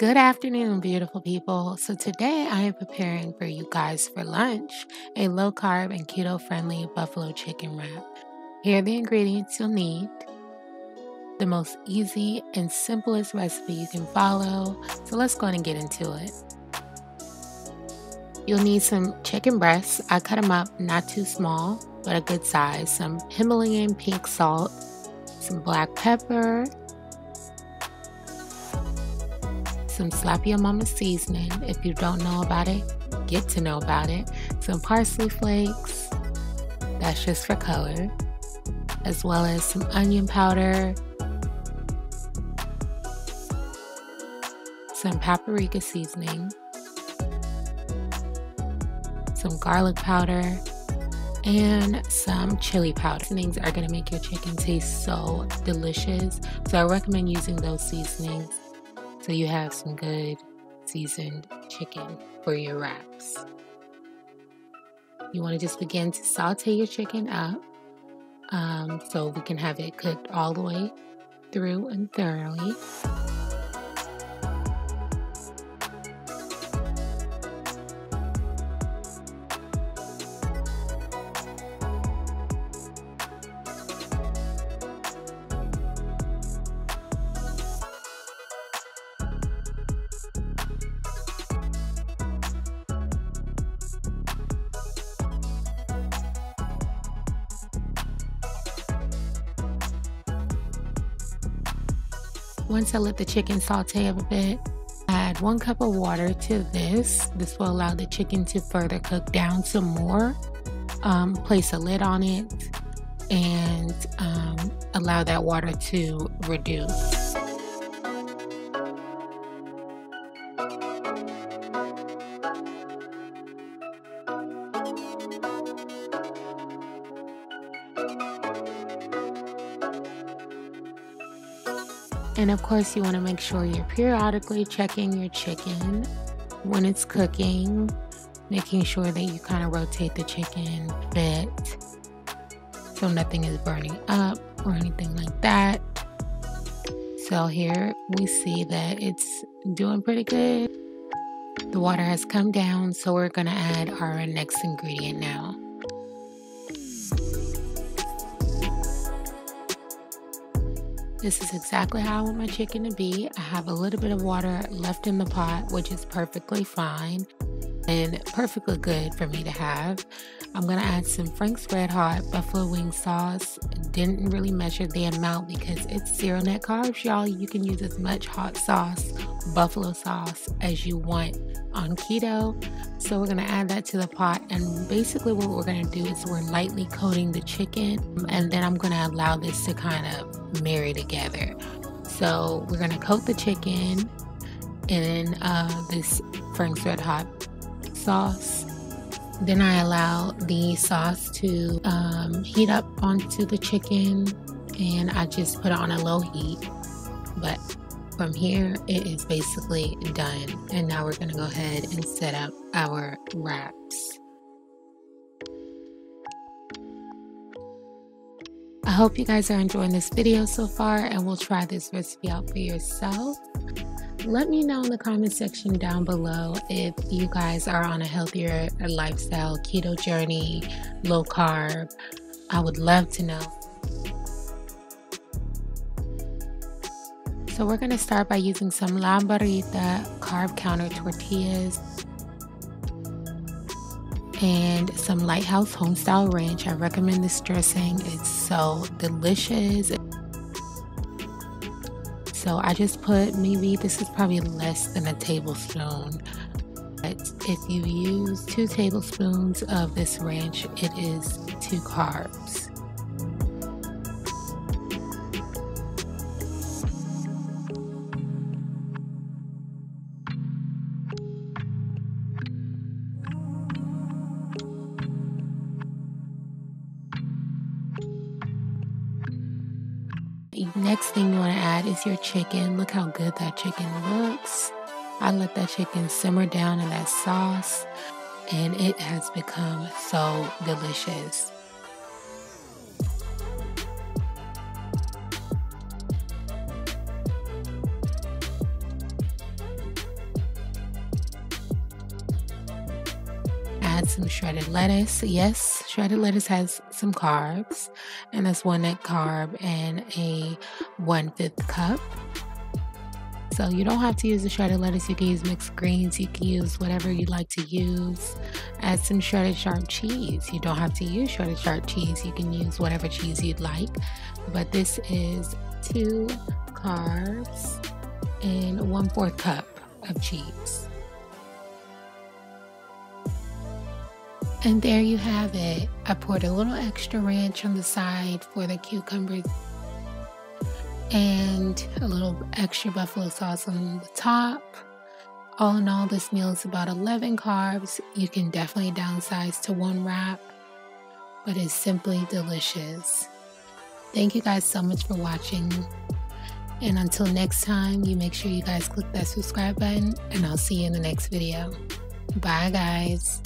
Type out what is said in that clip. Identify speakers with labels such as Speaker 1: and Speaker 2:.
Speaker 1: Good afternoon, beautiful people. So, today I am preparing for you guys for lunch a low carb and keto friendly buffalo chicken wrap. Here are the ingredients you'll need the most easy and simplest recipe you can follow. So, let's go and get into it. You'll need some chicken breasts. I cut them up not too small, but a good size. Some Himalayan pink salt, some black pepper, some Slap Your Mama seasoning. If you don't know about it, get to know about it. Some parsley flakes, that's just for color, as well as some onion powder, some paprika seasoning, some garlic powder, and some chili powder. Seasonings are going to make your chicken taste so delicious. So I recommend using those seasonings so you have some good seasoned chicken for your wraps. You want to just begin to saute your chicken up um, so we can have it cooked all the way through and thoroughly. Once I let the chicken saute a bit, add one cup of water to this. This will allow the chicken to further cook down some more. Um, place a lid on it and um, allow that water to reduce. And of course, you want to make sure you're periodically checking your chicken when it's cooking, making sure that you kind of rotate the chicken a bit so nothing is burning up or anything like that. So here we see that it's doing pretty good. The water has come down, so we're going to add our next ingredient now. This is exactly how I want my chicken to be. I have a little bit of water left in the pot, which is perfectly fine and perfectly good for me to have. I'm gonna add some Frank's Red Hot Buffalo Wing Sauce. Didn't really measure the amount because it's zero net carbs, y'all. You can use as much hot sauce, buffalo sauce, as you want on keto. So we're gonna add that to the pot and basically what we're gonna do is we're lightly coating the chicken and then I'm gonna allow this to kind of marry together. So we're gonna coat the chicken in uh, this Frank's Red Hot sauce. Then I allow the sauce to um, heat up onto the chicken and I just put it on a low heat. But from here, it is basically done. And now we're gonna go ahead and set up our wraps. I hope you guys are enjoying this video so far and will try this recipe out for yourself. Let me know in the comment section down below if you guys are on a healthier lifestyle, keto journey, low carb. I would love to know. So we're going to start by using some La Banderita carb counter tortillas and some Litehouse Homestyle Ranch. I recommend this dressing. It's so delicious. So I just put maybe this is probably less than a tablespoon. But if you use two tablespoons of this ranch, it is two carbs. Next thing you want to add is your chicken. Look how good that chicken looks. I let that chicken simmer down in that sauce and it has become so delicious. Add some shredded lettuce. Yes, shredded lettuce has some carbs, and that's one net carb and a one fifth cup. So you don't have to use the shredded lettuce. You can use mixed greens. You can use whatever you like to use. Add some shredded sharp cheese. You don't have to use shredded sharp cheese. You can use whatever cheese you'd like. But this is two carbs and one fourth cup of cheese. And there you have it. I poured a little extra ranch on the side for the cucumbers and a little extra buffalo sauce on the top. All in all, this meal is about 11 carbs. You can definitely downsize to one wrap, but it's simply delicious. Thank you guys so much for watching. And until next time, you make sure you guys click that subscribe button, and I'll see you in the next video. Bye, guys.